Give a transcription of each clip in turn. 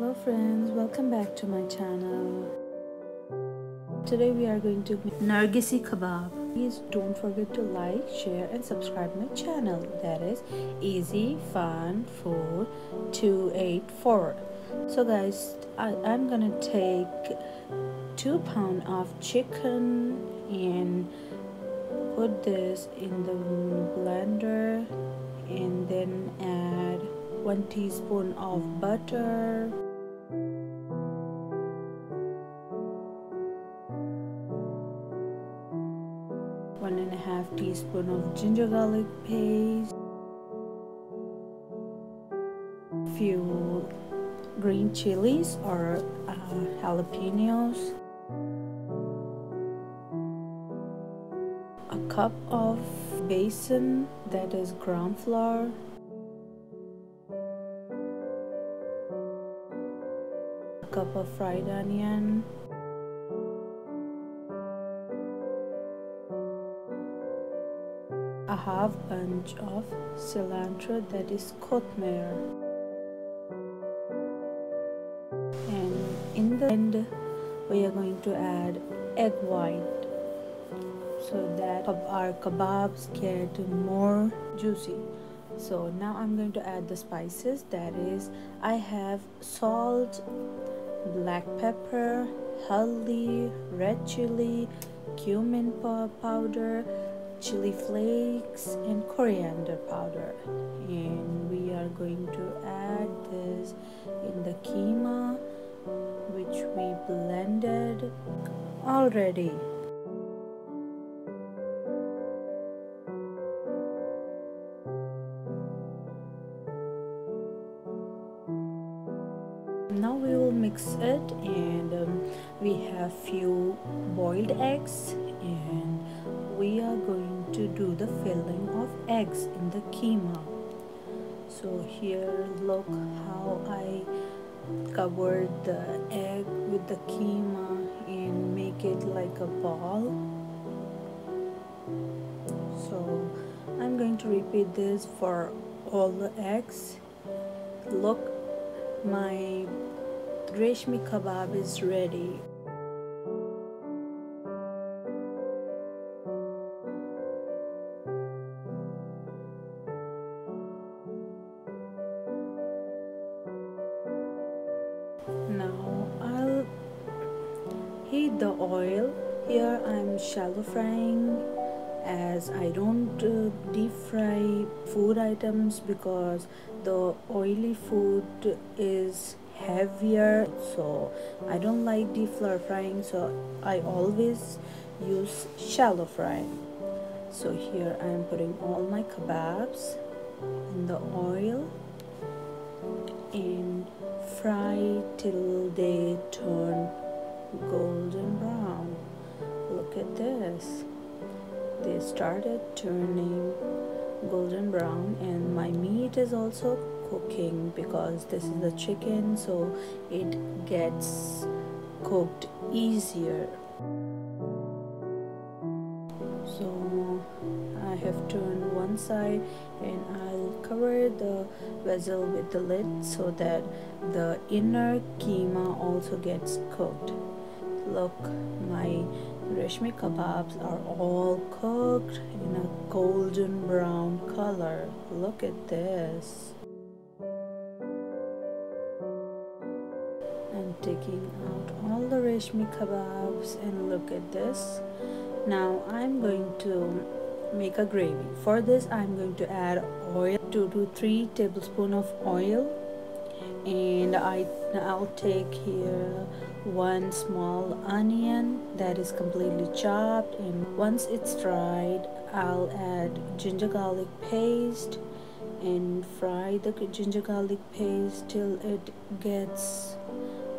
hello friends. Welcome back to my channel. Today we are going to make nargisi kebab. Please don't forget to like share and subscribe my channel. That is easy fun food 284 so guys I, i'm gonna take two pound of chicken and put this in the blender and then add one teaspoon of butter one and a half teaspoon of ginger garlic paste few green chilies or uh, jalapenos a cup of besan that is ground flour a cup of fried onion half bunch of cilantro that is kothmir and in the end we are going to add egg white. So that our kebabs get more juicy. So now i'm going to add the spices. That is i have salt black pepper, haldi, red chili, cumin powder, chili flakes, and coriander powder. And we are going to add this in the keema which we blended already. now we will mix it and um, we have few boiled eggs and we are going to do the filling of eggs in the keema. So here look how I covered the egg with the keema and make it like a ball. So I'm going to repeat this for all the eggs. Look my reshmi kebab is ready now I'll heat the oil. Here I'm shallow frying as I don't uh, deep fry food items because the oily food is heavier. So I don't like deep frying so I always use shallow frying. So here I am putting all my kebabs in the oil and fry till they turn golden brown. Look at this. They started turning golden brown and my meat is also cooking because this is the chicken so it gets cooked easier so I have turned one side and I'll cover the vessel with the lid so that the inner keema also gets cooked. Look my reshmi kebabs are all cooked in a golden brown color. Look at this. I'm taking out all the reshmi kebabs and look at this now I'm going to make a gravy. For this I'm going to add oil 2 to 3 tablespoon of oil. And I, I'll take here one small onion that is completely chopped. And once it's dried I'll add ginger garlic paste and fry the ginger garlic paste till it gets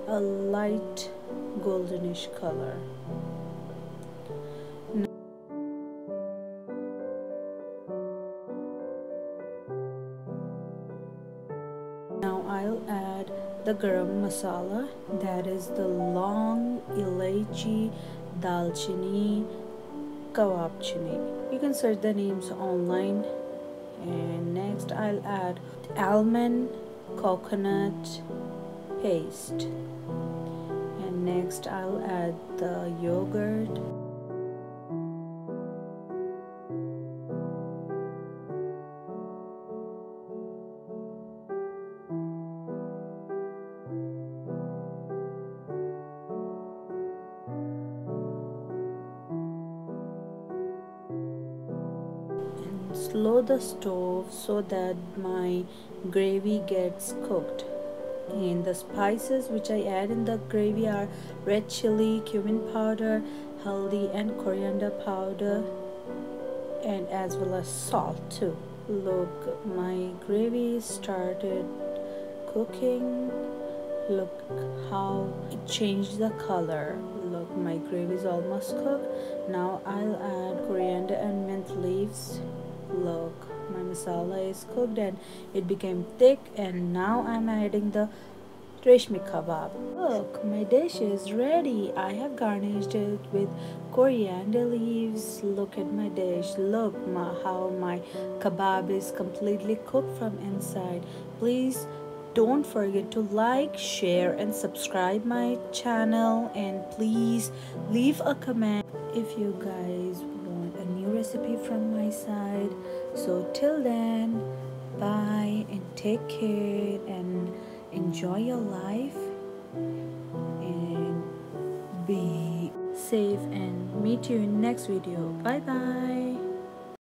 a light goldenish color the garam masala that is the long elaichi dalchini kebab chini. You can search the names online. And next I'll add almond coconut paste. And next I'll add the yogurt slow the stove so that my gravy gets cooked and the spices which I add in the gravy are red chili, cumin powder, haldi and coriander powder and as well as salt too. Look, my gravy started cooking. Look how it changed the color. Look, my gravy is almost cooked. Now I'll add coriander and mint leaves look my masala is cooked and it became thick and now I'm adding the reshmi kebab. Look, my dish is ready. I have garnished it with coriander leaves. Look at my dish. Look my, how my kebab is completely cooked from inside. Please don't forget to like, share and subscribe my channel and please leave a comment if you guys recipe from my side. So till then bye and take care and enjoy your life and be safe and meet you in next video. Bye bye